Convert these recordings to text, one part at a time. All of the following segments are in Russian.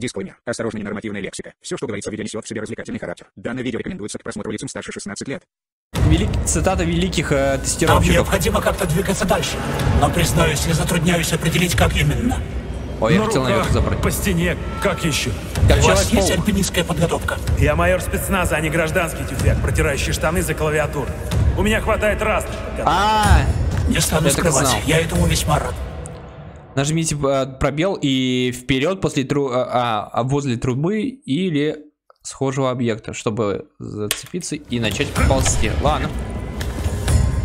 Дисклеймер. Осторожно, ненормативная лексика. Все, что говорится в видео, несет в себе развлекательный характер. Данное видео рекомендуется к просмотру лицам старше 16 лет. Велик... Цитата великих э, Нам тестировщиков. необходимо как-то двигаться дальше. Но, признаюсь, я затрудняюсь определить, как именно. Ой, я На хотел наверх руках, забрать. по стене, как еще? Как У вас есть альпинистская подготовка? Я майор спецназа, а не гражданский тюфяк, протирающий штаны за клавиатуру. У меня хватает разных. А, Не стану Я так и скрывать, я этому весьма рад. Нажмите э, пробел и вперед после тру... а, а, возле трубы или схожего объекта, чтобы зацепиться и начать ползти. Ладно.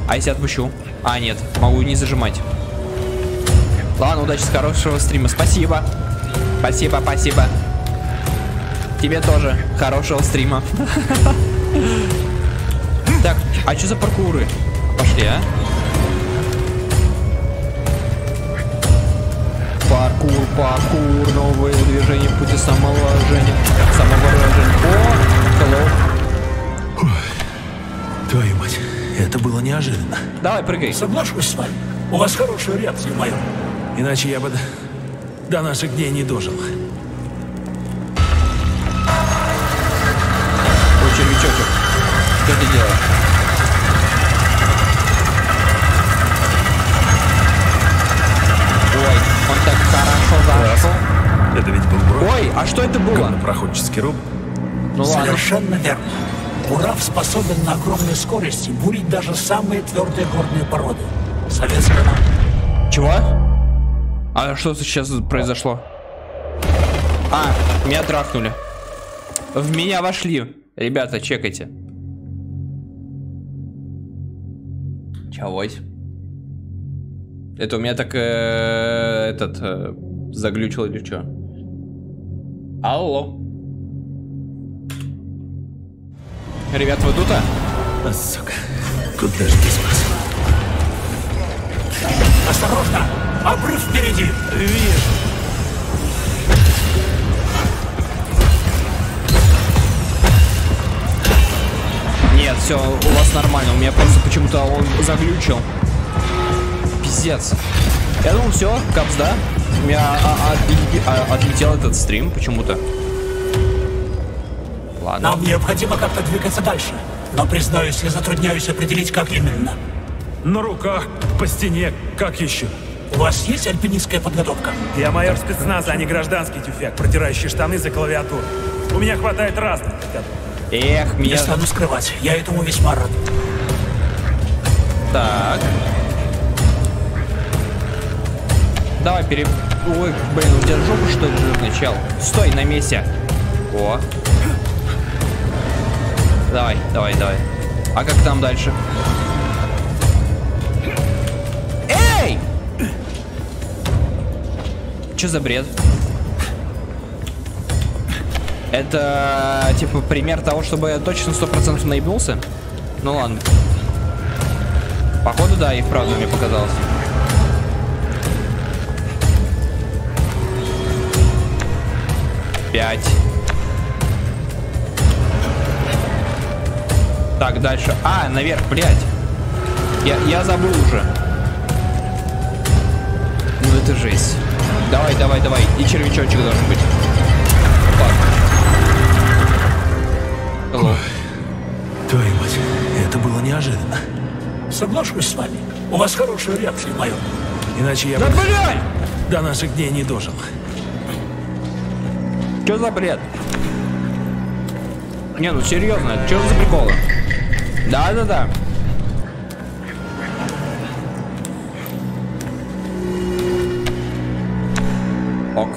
А если отпущу? А, нет, могу не зажимать. Ладно, удачи с хорошего стрима. Спасибо. Спасибо, спасибо. Тебе тоже хорошего стрима. Так, а что за паркуры? Пошли, а? Паркур, паркур, новые движения пути самовыражения. Самовыражение. О, hello. Твою мать, это было неожиданно. Давай, прыгай. Соглашусь с вами. У вас хорошая реакция, майор. Иначе я бы до, до наших дней не дожил. Ой, червячочек. Что ты делаешь? Ой, он так хорошо зашел. Это ведь был бро. Ой, а что это было? Проходческий руб. Ну ладно. Совершенно верно. Бурав способен на огромной скорости бурить даже самые твердые горные породы. Советская. Чего? А что сейчас произошло? А, меня трахнули. В меня вошли. Ребята, чекайте. Чавось. Это у меня так э, этот э, заглючил или что? Алло. Ребят, вы тут, а? А, сука, куда же ты спас? Осторожно! Обрыв впереди! Вижу. Нет, все, у вас нормально. У меня просто почему-то он заглючил. Пиздец. Я думал, все, капс, да? У меня а- а- а- отлетел этот стрим почему-то. Ладно. Нам необходимо как-то двигаться дальше. Но, признаюсь, я затрудняюсь определить, как именно. На руках, по стене, как еще? У вас есть альпинистская подготовка? Я майор спецназа, а не гражданский тюфяк, протирающий штаны за клавиатуру. У меня хватает разных. Эх, Не меня... стану скрывать, я этому весьма рад. Так. Давай, пере... Ой, блин, у тебя жопа что ли жирный? Стой на месте. О. Давай, давай, давай. А как там дальше? Эй! Что за бред? Это типа пример того, чтобы я точно 100% наебнулся? Ну ладно. Походу, да, и вправду мне показалось. Пять. Так, дальше. А, наверх, блядь. Я, я забыл уже. Ну это жесть. Давай, давай, давай. И червячочек должен быть. Опа. Hello. Твою мать, это было неожиданно. Соглашусь с вами. У вас хорошая реакция, майор. Иначе я Да бы блядь! до наших дней не дожил. Что за бред? Не, ну серьезно, что за приколы? Да-да-да. Ок.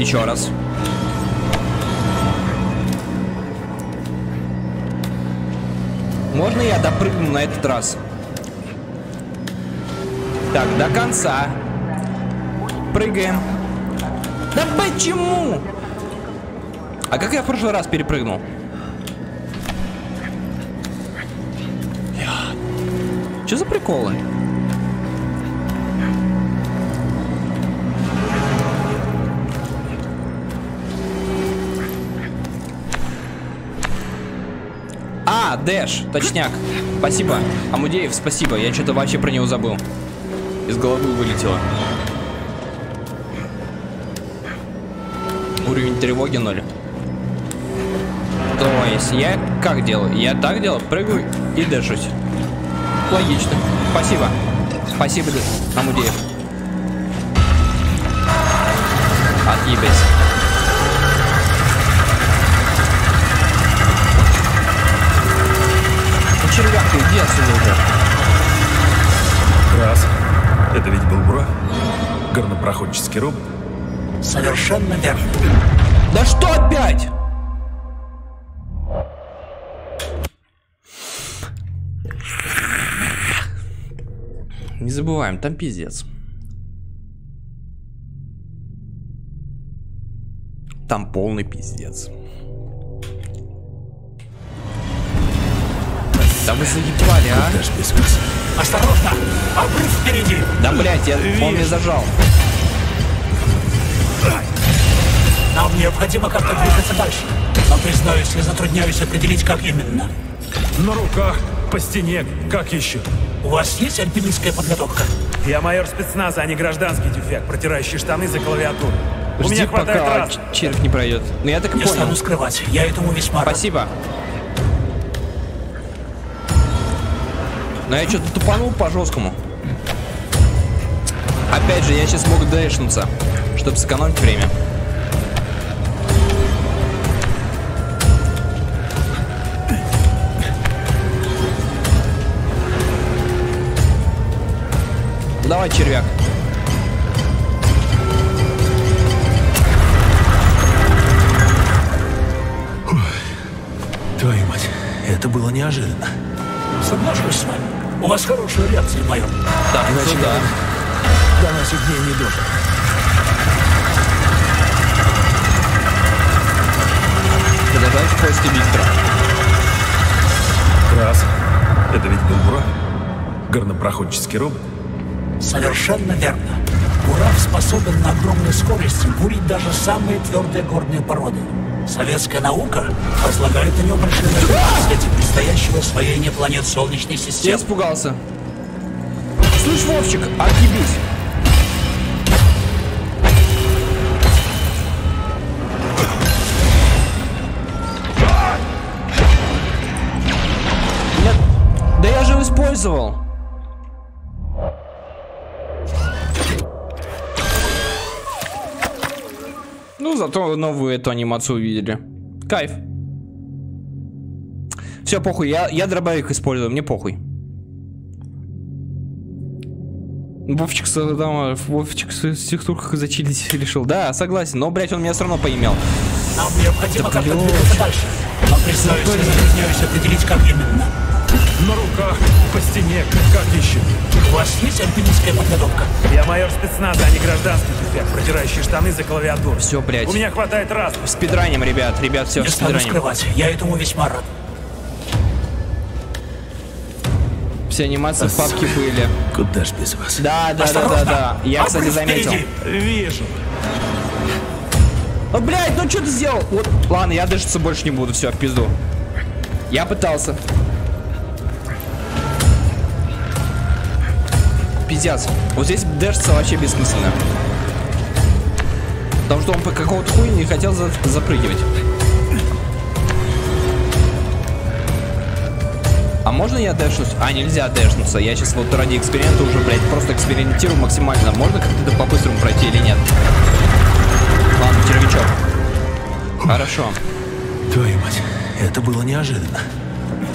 Еще раз. Можно я допрыгну на этот раз? Так, до конца. Прыгаем. Да почему? А как я в прошлый раз перепрыгнул? Что за приколы? А, Дэш, точняк. Спасибо. Амудеев, спасибо. Я что-то вообще про него забыл. Из головы вылетело. уровень тревоги 0. Есть я как делаю? Я так делаю, прыгаю и дышусь. Логично. Спасибо. Спасибо, Амудеев. Отъебись. Ну, червяк, ты иди отсюда уже. Раз. Это ведь был Бура? Горнопроходческий робот? Совершенно верно. Да что опять? Не забываем, там пиздец. Там полный пиздец. Да вы заебали, а? Осторожно! Обрыв впереди! Да, блядь, я, он меня зажал. Нам необходимо как-то двигаться дальше. Но, признаюсь, я затрудняюсь определить, как именно. На руках, по стене, как еще? У вас есть альпинистская подготовка? Я майор спецназа, а не гражданский тюфяк, протирающий штаны за клавиатуру. У Жди, меня хватает пока раз. червь не пройдет. Ну я так и Не стану понял. скрывать. Я этому весьма рад. Спасибо. Но я что-то тупанул по-жесткому. Опять же, я сейчас могу дэшнуться, чтобы сэкономить время. Давай, червяк. Твою мать, это было неожиданно. Соглашусь с вами. У вас хорошая реакция, майор. Так, сюда. До наших дней не дожил. Продолжать в поиске Виктора. Раз. Это ведь был Бура? Горнопроходческий робот? Совершенно верно. Бурав способен на огромной скорости бурить даже самые твердые горные породы. Советская наука возлагает на него большие надежды в предстоящего освоения планет Солнечной Я системы. испугался. Слышь, Вовчик, отъебись. Да я же использовал. Зато новую эту анимацию увидели. Кайф. Все, похуй, я, я дробовик использую, мне похуй. Вовчик, там, Вовчик с текстурках зачилить решил. Да, согласен, но, блядь, он меня все равно поимел. Нам необходимо как-то двигаться дальше. Признаюсь, я затрудняюсь определить, как именно. На руках, по стене, как еще? У вас есть альпинистская подготовка? Я майор спецназа, а не гражданский тюфяк, протирающий штаны за клавиатуру. Все, блядь. У меня хватает раз. Спидраним, ребят, ребят, все, Не стану скрывать. Я этому весьма рад. Все анимации в папке были. Куда ж без вас? Да, да, да, да, да. Я, кстати, заметил. Вижу. Ну, блядь, ну что ты сделал? Вот, ладно, я дышаться больше не буду, все, в пизду. Я пытался. Пиздец. Вот здесь дэшиться вообще бессмысленно. Потому что он по какого-то хуя не хотел за- запрыгивать. А можно я дэшнусь? А, нельзя дэшнуться. Я сейчас вот ради эксперимента уже, блядь, просто экспериментирую максимально. Можно как-то по-быстрому пройти или нет? Ладно, червячок. Хорошо. Твою мать, это было неожиданно.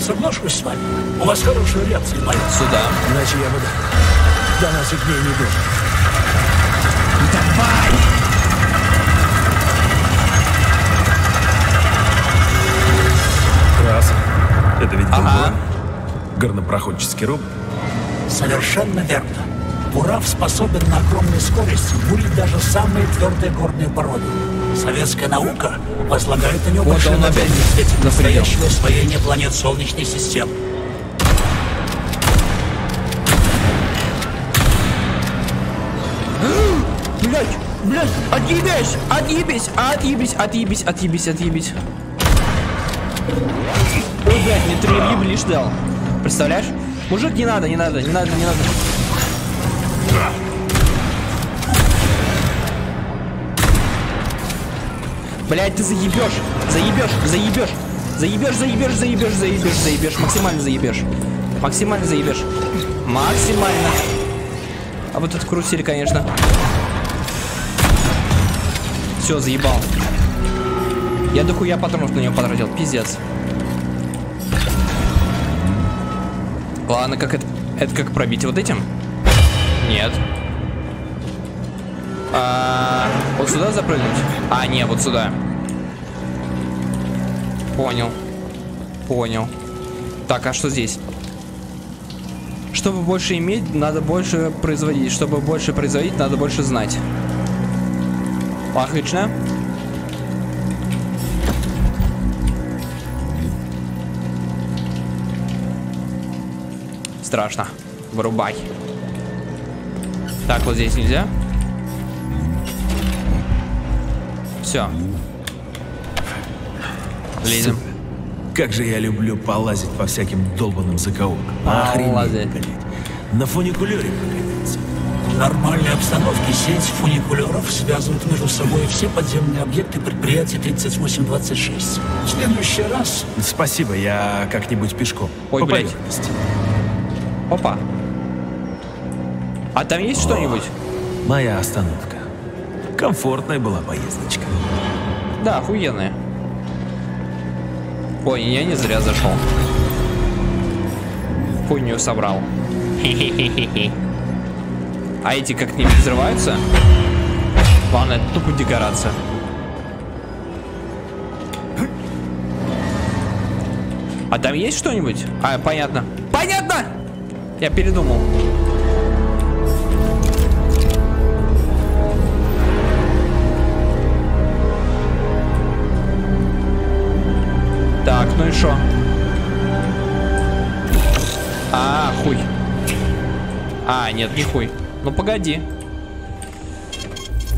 Соглашусь с вами. У вас хорошая реакция, майор. Сюда. Иначе я бы до, до наших дней не дожил. Раз. Это ведь был Ага. Бура? Горнопроходческий робот? Совершенно верно. Бурав способен на огромной скорости бурить даже самые твердые горные породы. Советская наука возлагает на него Вот большие надежды предстоящего освоения планет Солнечной системы. Блять, отъебись, отъебись, отъебись, отъебись, отъебись, отъебись. Ой, блядь, мне три лишь дал. Представляешь? Мужик, не надо, не надо, не надо, не надо. Блять, ты заебешь! Заебешь! Заебешь! Заебешь, заебешь, заебешь, заебешь, заебешь. Максимально заебешь. Максимально заебешь. Максимально. А вот этот карусель, конечно. Все, заебал. Я дохуя патронов на него потратил. Пиздец. Ладно, как это... Это как пробить вот этим? Нет. А, вот сюда запрыгнуть? А, не, вот сюда. Понял. Понял. Так, а что здесь? Чтобы больше иметь, надо больше производить. Чтобы больше производить, надо больше знать. Логично. Страшно. Вырубай. Так, вот здесь нельзя. Все. Лезем. Как же я люблю полазить по всяким долбанным закоулкам. Полазить. Охренеть, блядь. На фуникулере прокатиться. В нормальной обстановке сеть фуникулеров связывает между собой все подземные объекты предприятия 3826. В следующий раз Спасибо, я как-нибудь пешком. Ой, По блядь. поверхности. Опа. А там есть что-нибудь? Моя остановка. Комфортная была поездочка. Да, охуенная. Ой, я не зря зашел. Хуйню собрал. Хе-хе-хе-хе. А эти как-нибудь взрываются? Ладно, это тупо декорация. А там есть что-нибудь? А, понятно. Понятно! Я передумал. Так, ну и шо? А, хуй. А, нет, не хуй. Ну погоди.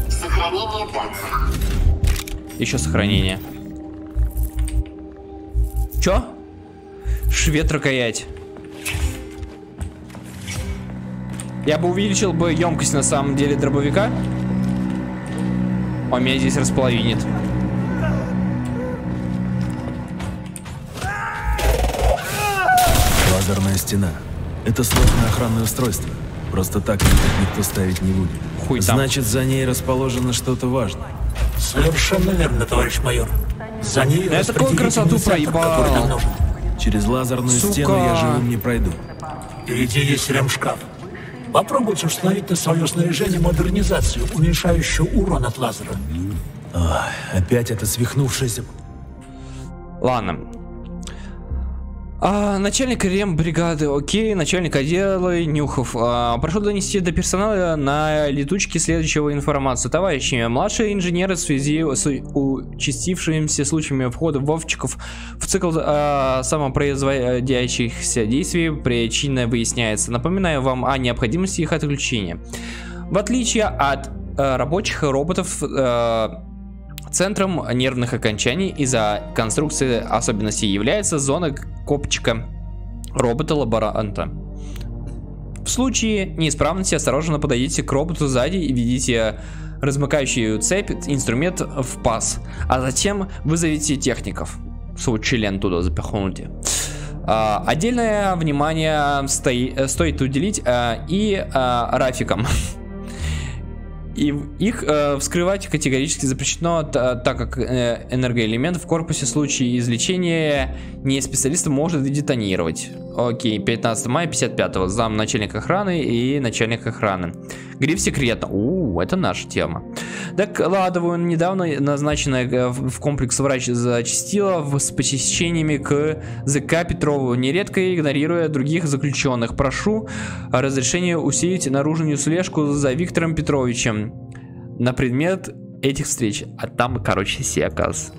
Сохранение данных. Еще сохранение. Чё? Швед рукоять. Я бы увеличил бы емкость на самом деле дробовика. Он меня здесь располовинит. Лазерная стена. Это сложное охранное устройство. Просто так никто ставить не будет. Хуй там. Значит, за ней расположено что-то важное. совершенно верно, товарищ майор. За ней Я такую красоту проебал. Через лазерную Сука. стену я живым не пройду. Впереди есть ремшкаф. Попробуйте установить на свое снаряжение модернизацию, уменьшающую урон от лазера. Ай, опять это свихнувшееся... Ладно. А, начальник рембригады, окей, начальник отдела Нюхов. А, прошу донести до персонала на летучке следующего информацию. Товарищи, младшие инженеры в связи с участившимися случаями входа вовчиков в цикл а, самопроизводящихся действий причина выясняется. Напоминаю вам о необходимости их отключения. В отличие от э, рабочих роботов, э, Центром нервных окончаний из-за конструкции особенностей является зона копчика робота-лаборанта. В случае неисправности осторожно подойдите к роботу сзади и введите размыкающую цепь инструмент в паз, а затем вызовите техников. Свой член туда запихнуте. А, отдельное внимание стои- стоит уделить а, и а, рафикам. И их э, вскрывать категорически запрещено, та- так как э, энергоэлемент в корпусе в случае извлечения не специалиста может детонировать. Окей, 15 мая 55 зам начальник охраны и начальник охраны. Гриф секретно. У, это наша тема. Докладываю, недавно назначенная э, в комплекс врач зачастила с посещениями к ЗК Петрову, нередко игнорируя других заключенных. Прошу разрешения усилить наружную слежку за Виктором Петровичем на предмет этих встреч. А там, короче, секас.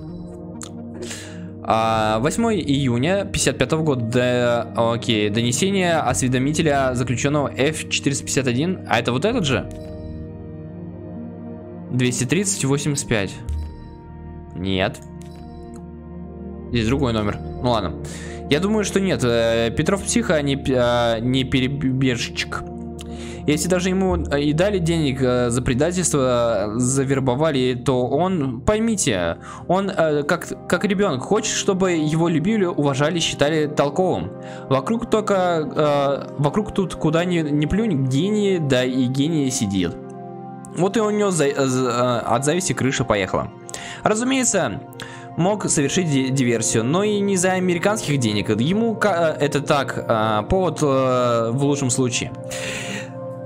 А, 8 июня 55 года, да, окей, донесение осведомителя заключенного F451, а это вот этот же? 230-85. Нет. Здесь другой номер. Ну ладно. Я думаю, что нет. Э, Петров психа, не, а, не перебежчик. Если даже ему э, и дали денег э, за предательство, э, завербовали, то он, поймите, он как, как ребенок хочет, чтобы его любили, уважали, считали толковым. Вокруг только, вокруг тут куда ни, ни плюнь, гений, да и гений сидит. Вот и у него за- за- от зависти крыша поехала. Разумеется, мог совершить ди- диверсию, но и не за американских денег. Ему это так, повод в лучшем случае.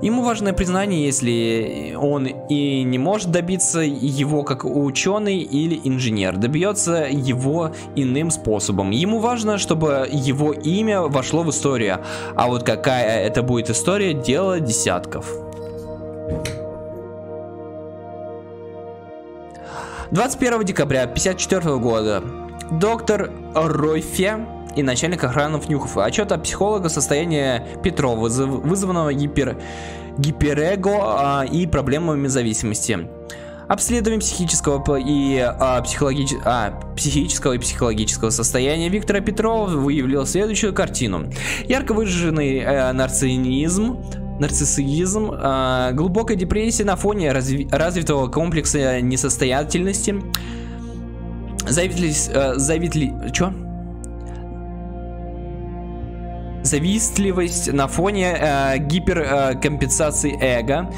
Ему важное признание, если он и не может добиться его как ученый или инженер, добьется его иным способом. Ему важно, чтобы его имя вошло в историю, а вот какая это будет история, дело десятков. 21 декабря 1954 года доктор Ройфе и начальник охраны Нюхов. Отчет о психолога состояния Петрова, вызов- вызванного гипер, гиперэго а, и проблемами зависимости. Обследование психического и а, психологич- а, психического и психологического состояния Виктора Петрова выявил следующую картину. Ярко выраженный э, нарциссизм, нарциссизм, э, глубокая депрессия на фоне разви- развитого комплекса несостоятельности, зависли, э, завитли, чё? Завистливость на фоне э, гиперкомпенсации эго,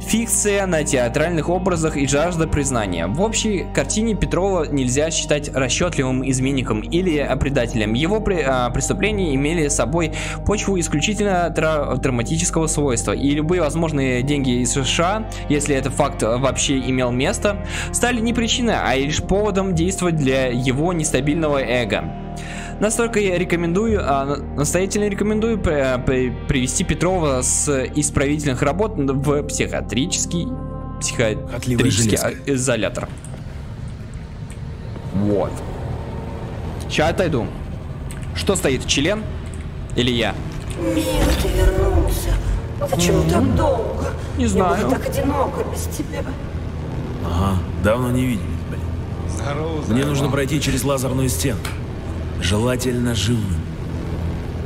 фикция на театральных образах и жажда признания. В общей картине Петрова нельзя считать расчетливым изменником или э, предателем. Его при- э, преступления имели собой почву исключительно тра- травматического свойства, и любые возможные деньги из США, если этот факт вообще имел место, стали не причиной, а лишь поводом действовать для его нестабильного эго. Настолько я рекомендую, а, на- настоятельно рекомендую при- при- привести Петрова с исправительных работ в психиатрический, психиатрический а- изолятор. Вот. Сейчас отойду. Что стоит, член? Или я? Милый, ты вернулся. Ну почему так долго? Не знаю. было так одиноко без тебя. Ага, давно не виделись, блин. Мне нужно пройти через лазерную стену. Желательно живым.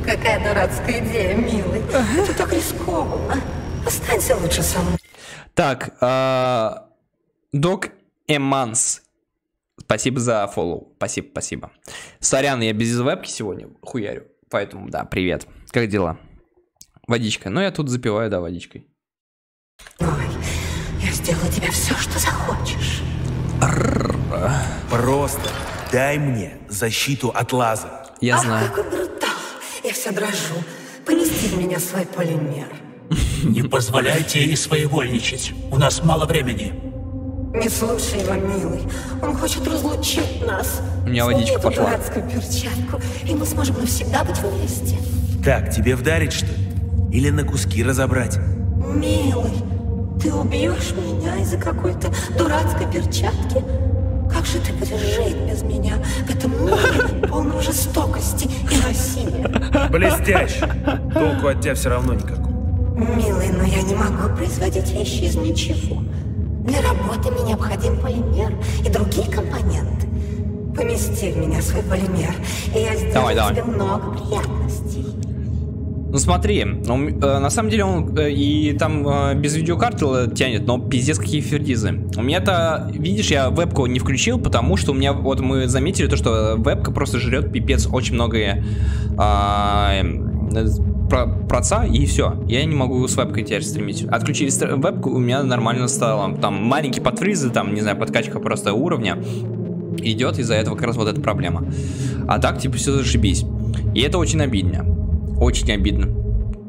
Какая дурацкая идея, милый. Это так рискованно. Останься лучше со мной. Так, а, Док Эманс. Спасибо за фоллоу. Спасибо, спасибо. Сорян, я без вебки сегодня хуярю. Поэтому, да, привет. Как дела? Водичка. Ну, я тут запиваю, да, водичкой. Ой, я сделала тебе все, что захочешь. Просто дай мне защиту от лазера. Я Ах, знаю. какой брутал. Я вся дрожу. Помести в меня свой полимер. Не позволяйте ей своевольничать. У нас мало времени. Не слушай его, милый. Он хочет разлучить нас. У меня Сними водичка пошла. дурацкую перчатку, и мы сможем навсегда быть вместе. Так, тебе вдарить, что ли? Или на куски разобрать? Милый, ты убьешь меня из-за какой-то дурацкой перчатки? Как же ты будешь жить без меня в этом мире, полном жестокости и насилия? Блестяще. Толку от тебя все равно никакого. Милый, но я не могу производить вещи из ничего. Для работы мне необходим полимер и другие компоненты. Помести в меня свой полимер, и я сделаю Давай, давай. тебе много приятностей. Ну смотри, он, э, на самом деле он э, и там э, без видеокарты э, тянет, но пиздец какие фердизы. У меня-то, видишь, я вебку не включил, потому что у меня, вот мы заметили то, что вебка просто жрет пипец очень много э, э, про- проца, и все. Я не могу с вебкой теперь стримить. Отключили вебку, у меня нормально стало. Там маленькие подфризы, там, не знаю, подкачка просто уровня идет, из-за этого как раз вот эта проблема. А так, типа, все зашибись. И это очень обидно. Очень обидно.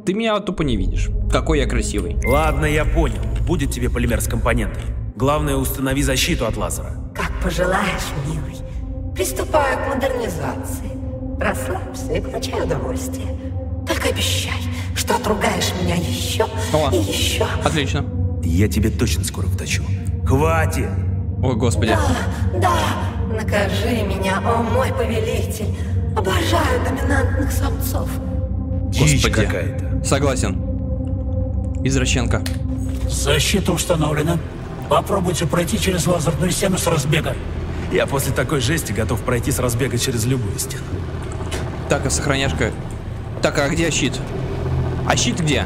Ты меня тупо не видишь. Какой я красивый. Ладно, я понял. Будет тебе полимер с компонентами. Главное, установи защиту от лазера. Как пожелаешь, милый. Приступаю к модернизации. Расслабься и получай удовольствие. Только обещай, что отругаешь меня еще О. и еще. Отлично. Я тебе точно скоро вточу. Хватит! Ой, господи. Да, накажи меня, о мой повелитель. Обожаю доминантных самцов. Дичь Господи. какая-то. Согласен. Извращенка. Защита установлена. Попробуйте пройти через лазерную стену с разбега. Я после такой жести готов пройти с разбега через любую стену. Так, а сохраняшка. Так, а где щит? А щит где?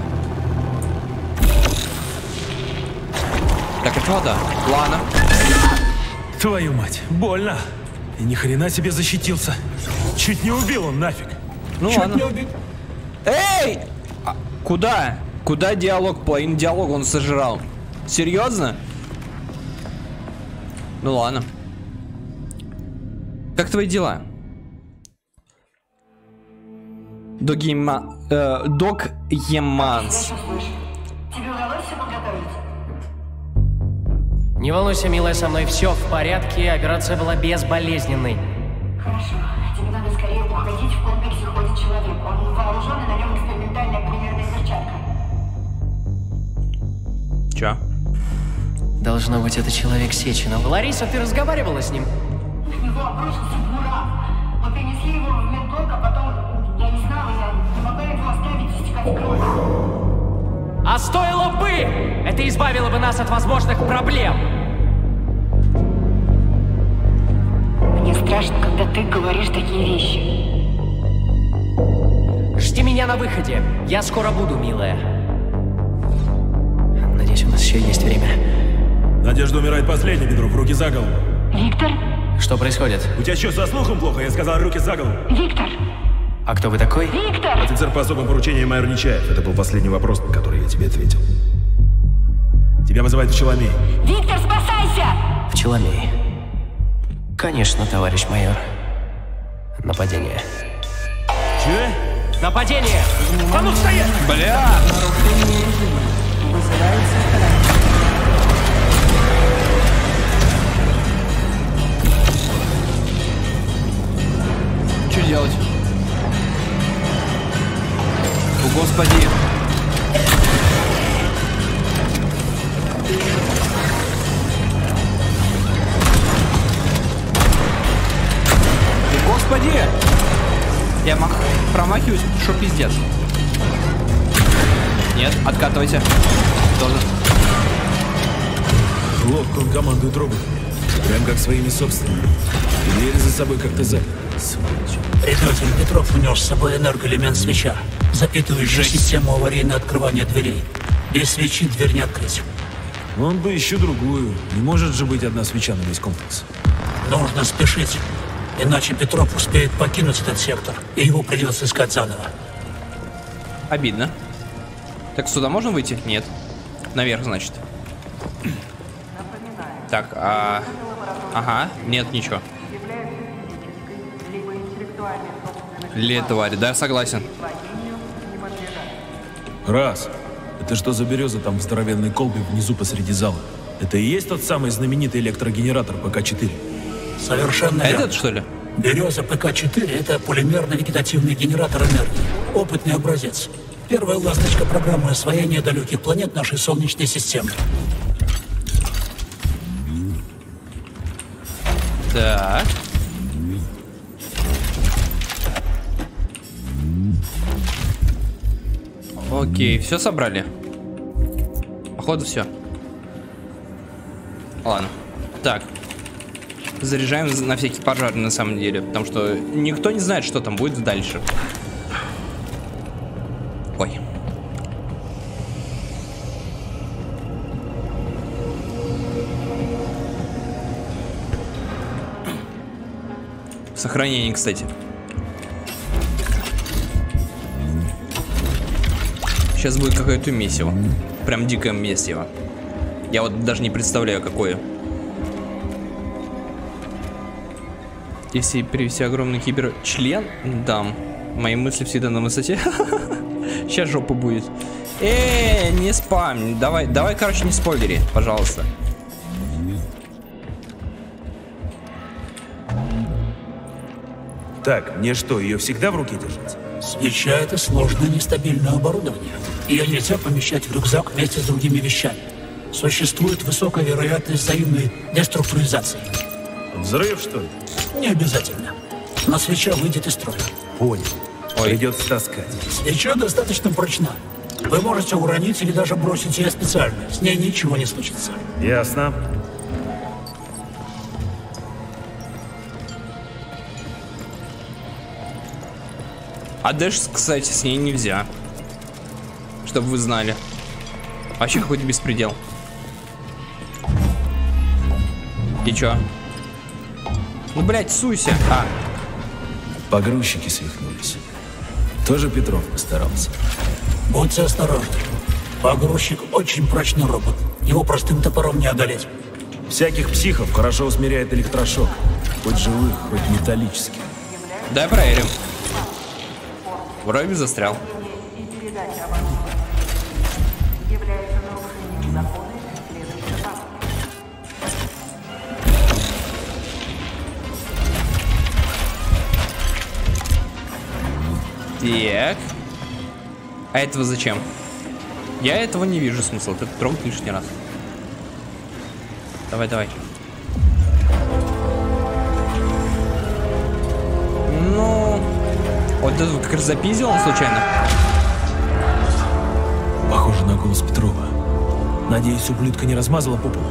Так, это вода. Ладно. Твою мать, больно. И ни хрена себе защитился. Чуть не убил он нафиг. Ну Чуть ладно. не убил. Эй! А куда? Куда диалог? Половину диалога он сожрал. Серьезно? Ну ладно. Как твои дела? Догима... Э, Дог Еманс. Тебе удалось все подготовить? Не волнуйся, милая, со мной все в порядке, операция была безболезненной. Хорошо. Ходит человек. Он вооружен, и на нем экспериментальная полимерная перчатка. Чё? Должно быть, это человек Сеченов. Лариса, ты разговаривала с ним? В него обрушился буран. Мы принесли его в медблок, а потом... Я не знала, я не могла его оставить истекать кровью. А стоило бы! Это избавило бы нас от возможных проблем. Мне страшно, когда ты говоришь такие вещи. Жди меня на выходе. Я скоро буду, милая. Надеюсь, у нас еще есть время. Надежда умирает последней, Петров. Руки за голову. Виктор? Что происходит? У тебя что, со слухом плохо? Я сказал, руки за голову. Виктор! А кто вы такой? Виктор! Офицер по особым поручениям майор Нечаев. Это был последний вопрос, на который я тебе ответил. Тебя вызывает Пчеломей. Виктор, спасайся! Пчеломей. Конечно, товарищ майор. Нападение. Че? Нападение! А ну стоять! Бля! Что делать? О, господи! О, господи! Я мах... промахиваюсь, что пиздец. Нет, откатывайся. Тоже. Ловко он командует роботом. Прям как своими собственными. И двери за собой как-то за... Предатель Петров унес с собой энергоэлемент свеча, запитывающий систему аварийного открывания дверей. Без свечи дверь не открыть. Он бы еще другую. Не может же быть одна свеча на весь комплекс. Нужно спешить, иначе Петров успеет покинуть этот сектор, и его придется искать заново. Обидно. Так сюда можно выйти? Нет. Наверх, значит. Так, а... Ага, нет, ничего. Ле, тварь, да, согласен. Раз. Это что за береза там в здоровенной колбе внизу посреди зала? Это и есть тот самый знаменитый электрогенератор ПК-4? Совершенно верно. этот, что ли? Береза ПК-4 – это полимерно-вегетативный генератор энергии. Опытный образец. Первая ласточка программы освоения далеких планет нашей Солнечной системы. Так. Окей, все собрали. Походу все. Ладно. Так. Заряжаем на всякий пожар на самом деле, потому что никто не знает, что там будет дальше. Ой. Сохранение, кстати. Сейчас будет какое-то месиво. Прям дикое месиво. Я вот даже не представляю, какое. Если перевести огромный киберчлен, дам. Мои мысли всегда на высоте. Сейчас жопа будет. Э, не спам. Давай, давай, короче, не спойлери, пожалуйста. Так, мне что, ее всегда в руке держать? Свеча – это сложное нестабильное оборудование. Ее нельзя помещать в рюкзак вместе с другими вещами. Существует высокая вероятность взаимной деструктуризации. Взрыв, что ли? Не обязательно. Но свеча выйдет из строя. Понял. Придется таскать. Свеча достаточно прочна. Вы можете уронить или даже бросить ее специально. С ней ничего не случится. Ясно. А дэш, кстати, с ней нельзя. Чтобы вы знали. Вообще какой-то беспредел. И чё? Ну, блядь, суйся. А, Погрузчики свихнулись. Тоже Петров постарался. Будьте осторожны. Погрузчик очень прочный робот. Его простым топором не одолеть. Всяких психов хорошо усмиряет электрошок. Хоть живых, хоть металлических. дай проверим. Вроде застрял. Так. А этого зачем? Я этого не вижу смысла. Ты трогать лишний раз. Давай, давай. Ну... Вот это как раз запиздил он случайно. Похоже на голос Петрова. Надеюсь, ублюдка не размазала по полу.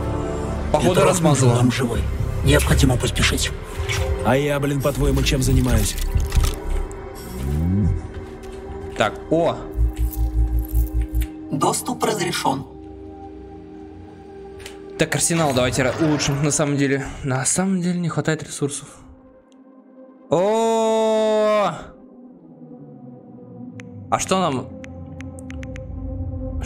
Походу Петров размазала. нам живой. Необходимо поспешить. А я, блин, по-твоему, чем занимаюсь? Так, о! Доступ разрешен. Так, арсенал давайте улучшим, на самом деле. На самом деле не хватает ресурсов. О! А что нам...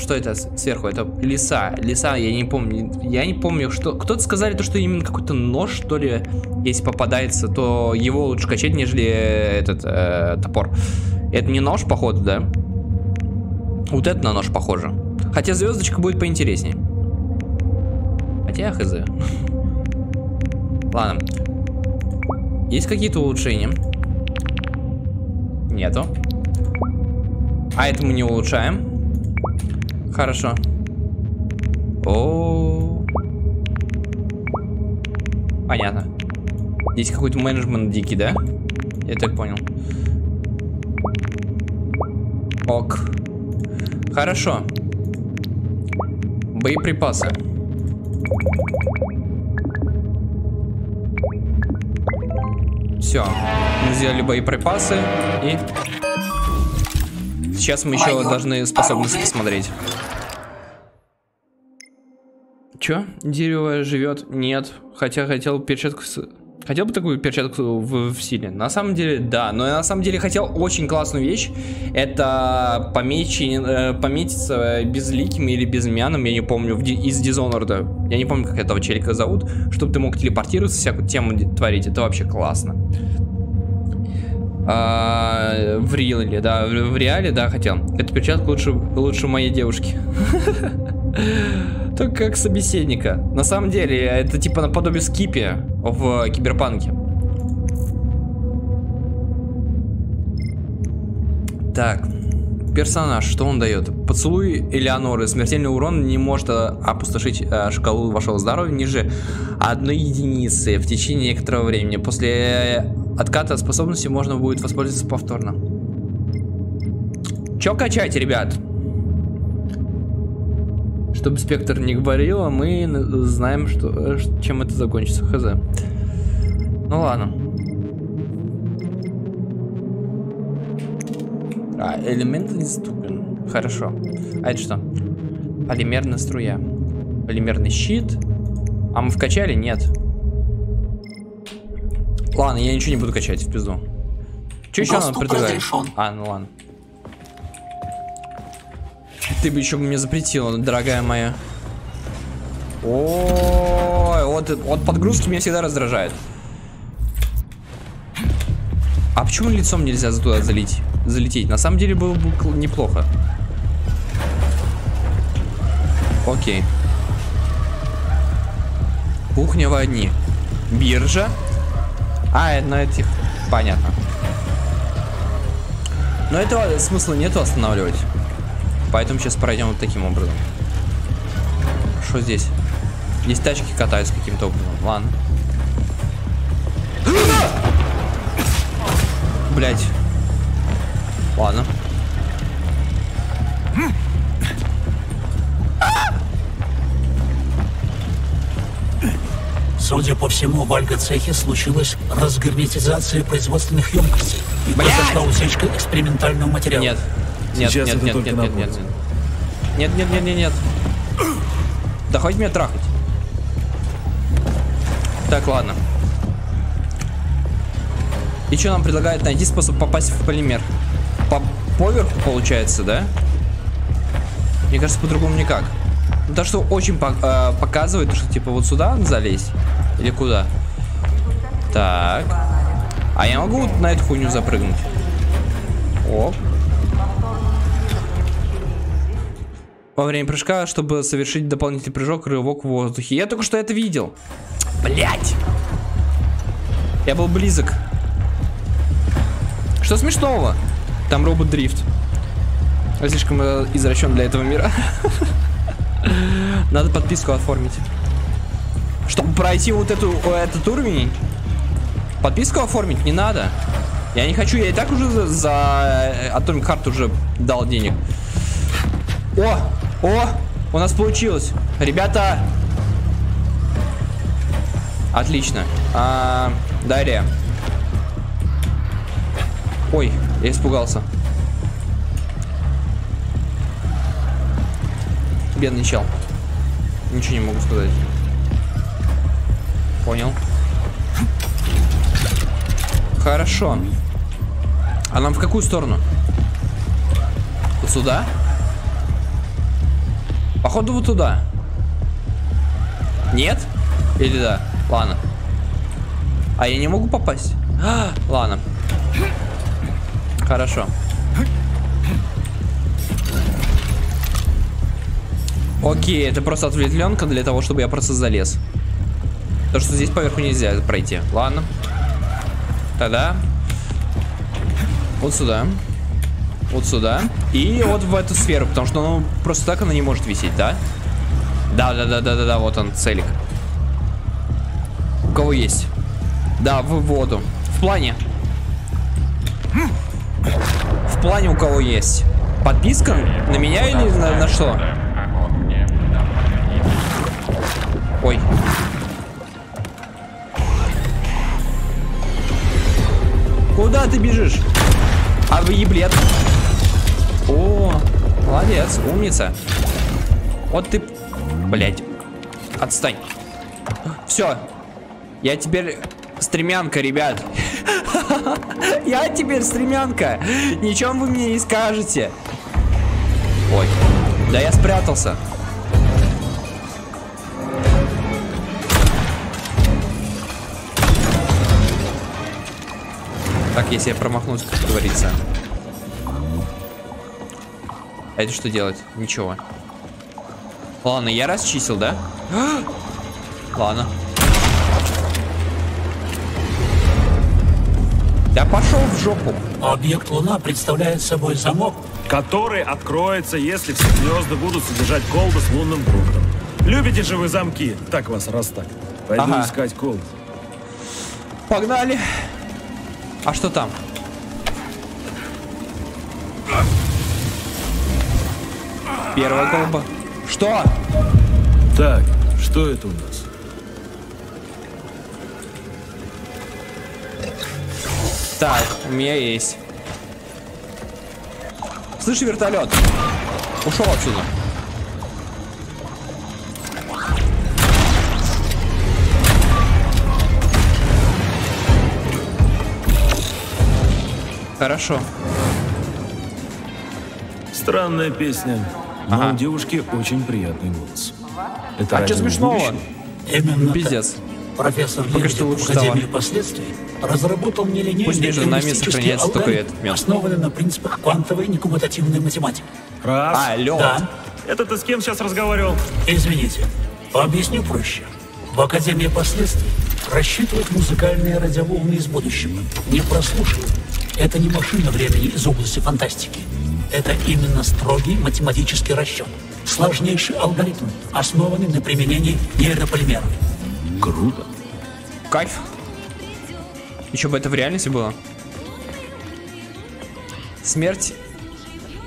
Что это сверху? Это леса. Леса, я не помню. Я не помню, что... Кто-то сказали, то, что именно какой-то нож, что ли, если попадается, то его лучше качать, нежели этот э, топор. Это не нож, походу, да? Вот это на нож похоже. Хотя звездочка будет поинтереснее. Хотя хз. Ладно. Есть какие-то улучшения? Нету. А это мы не улучшаем. Хорошо. О. Понятно. Здесь какой-то менеджмент дикий, да? Я так понял. Ок. Хорошо. Боеприпасы. Все. Мы сделали боеприпасы и... Сейчас мы еще должны способности посмотреть. Че? Дерево живет? Нет. Хотя хотел перчатку с... Хотел бы такую перчатку в, в силе? На самом деле, да. Но я на самом деле хотел очень классную вещь. Это помечи, э, пометиться безликим или безымянным, я не помню, в, из Dishonored. Я не помню, как этого челика зовут. Чтобы ты мог телепортироваться, всякую тему творить. Это вообще классно. А, в реале, да, в, реале, да, хотел. Эту перчатку лучше, лучше моей девушки. Только как собеседника. На самом деле, это типа наподобие скипи в киберпанке. Так. Персонаж, что он дает? Поцелуй Элеоноры. Смертельный урон не может э, опустошить э, шкалу вашего здоровья ниже одной единицы в течение некоторого времени. После отката способности можно будет воспользоваться повторно. Чё качать, ребят? Чтобы спектр не говорил, а мы знаем, что, э, чем это закончится. Хз. Ну ладно. А, элемент недоступен. Хорошо. А это что? Полимерная струя. Полимерный щит. А мы вкачали? Нет. Ладно, я ничего не буду качать в пизду. Что еще предлагает? разрешен. А, ну ладно. Ты бы еще мне запретила, дорогая моя. Ой, вот, вот подгрузки меня всегда раздражают. А почему лицом нельзя туда залить, залететь? На самом деле было бы неплохо. Окей. Кухня в одни. Биржа. А, это на этих. Понятно. Но этого смысла нету останавливать. Поэтому сейчас пройдем вот таким образом. Что здесь? Здесь тачки катаются каким-то образом. Ладно. Блять. Ладно. Судя по всему, в Альга-цехе случилась разгерметизация производственных емкостей и произошла утечка экспериментального материала. Нет. Нет, Сейчас нет, нет, нет, нет, нет, нет. Нет, нет, нет, нет, нет. Да хоть меня трахать. Так, ладно. И что нам предлагает найти способ попасть в полимер? По поверху получается, да? Мне кажется, по-другому никак. Ну, то, что очень по э, показывает, что типа вот сюда залезть. Или куда? Так. А я могу вот на эту хуйню запрыгнуть? Оп. Во время прыжка, чтобы совершить дополнительный прыжок, рывок в воздухе. Я только что это видел. Блять. Я был близок. Что смешного? Там робот-дрифт. Я слишком э, извращен для этого мира. Надо подписку оформить. Чтобы пройти вот эту, этот уровень, подписку оформить не надо. Я не хочу, я и так уже за, за Atomic Heart уже дал денег. О, о, у нас получилось. Ребята. Отлично. А, Дарья. Ой, я испугался. Бедный чел. Ничего не могу сказать. Понял. Хорошо. А нам в какую сторону? Вот сюда? Походу вот туда. Нет? Или да? Ладно. А я не могу попасть? А, ладно. Хорошо. Окей, это просто отвлетленка для того, чтобы я просто залез. То, что здесь поверху нельзя пройти. Ладно. Тогда вот сюда. Вот сюда. И вот в эту сферу, потому что ну, просто так она не может висеть, да? Да, да, да, да, да, да, вот он, целик. У кого есть? Да, в воду. В плане. В плане у кого есть. Подписка? На меня или на, на что? Ой. Куда ты бежишь? А вы еблет. Молодец, умница. Вот ты, блядь, отстань. Все, я теперь стремянка, ребят. Я теперь стремянка. Ничем вы мне не скажете. Ой, да я спрятался. Так, если я промахнусь, как говорится. А это что делать? Ничего. Ладно, я расчистил, да? Ладно. Да пошел в жопу. Объект Луна представляет собой замок, Который откроется, если все звезды будут содержать колбы с лунным грунтом. Любите же вы замки, так вас расставят. Пойду Ага. искать колбы. Погнали. А что там? Первая колба. Что? Так, что это у нас? Так, у меня есть. Слышь, вертолет. Ушел отсюда. Хорошо. Странная песня, но Ага. у девушки очень приятный голос. Это А что смешного? будущего? именно Пиздец. так. Профессор Пока что лучше в Академии последствий разработал нелинейный только алгоритм, основанный на принципах квантовой некоммутативной математики. Раз. А, лед. Да, Это ты с кем сейчас разговаривал? извините, объясню проще. В Академии последствий рассчитывают музыкальные радиоволны из будущего, не прослушивают. Это не машина времени из области фантастики. Это именно строгий математический расчет. Сложнейший алгоритм, основанный на применении нейрополимеров. Круто. Кайф. Еще бы это в реальности было. Смерть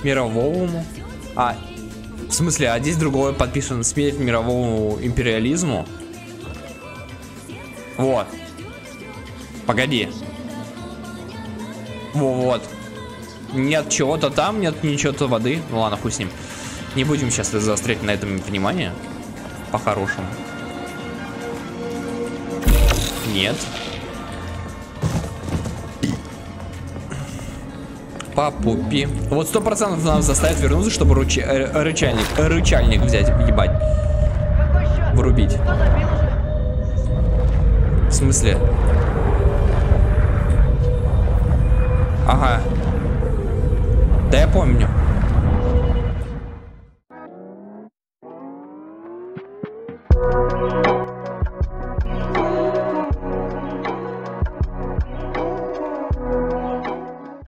мировому. А, в смысле, а здесь другое подписано. Смерть мировому империализму. Вот. Погоди. Во, вот. Нет чего-то там, нет ничего-то воды. Ну ладно, хуй с ним. Не будем сейчас заострять на этом внимание. По-хорошему. Нет. По пупи. Вот сто процентов нас заставит вернуться, чтобы ручи... э, рычальник, рычальник взять, ебать. Врубить. В смысле? Ага. Да я помню.